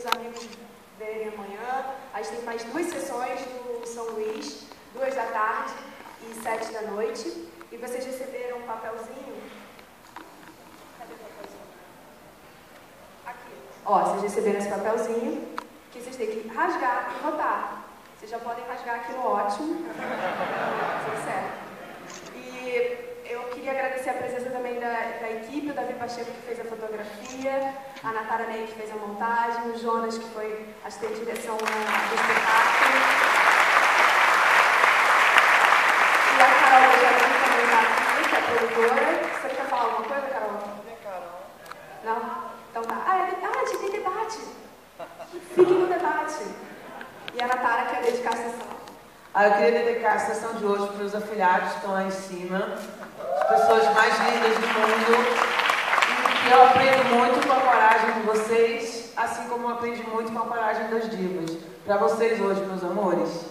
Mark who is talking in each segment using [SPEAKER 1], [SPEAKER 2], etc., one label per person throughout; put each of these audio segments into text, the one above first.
[SPEAKER 1] os amigos verem amanhã. A gente tem mais duas sessões do São Luís, duas da tarde e sete da noite. E vocês receberam um papelzinho. Cadê o papelzinho? Aqui. Ó, vocês receberam esse papelzinho que vocês têm que rasgar e votar. Vocês já podem rasgar aqui no ótimo. Sincero. E eu queria agradecer a presença também da, da equipe, o Davi Pacheco que fez a fotografia, a Natara Ney que fez a montagem, o Jonas que foi assistente de direção do espetáculo. E a Carol Benjamin também está aqui, que é produtora. Você quer falar alguma coisa, Carol? Não? Então tá. Ah, é, ah tem debate. Fiquem no debate. E a Natara quer dedicar a sessão.
[SPEAKER 2] Ah, eu queria dedicar a sessão de hoje para os afilhados que estão lá em cima pessoas mais lindas do mundo. Eu aprendo muito com a coragem de vocês, assim como eu aprendi muito com a coragem das divas. Para vocês hoje, meus amores.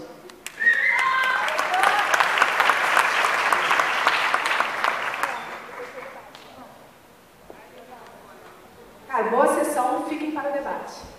[SPEAKER 1] Cara, boa sessão, fiquem para o debate.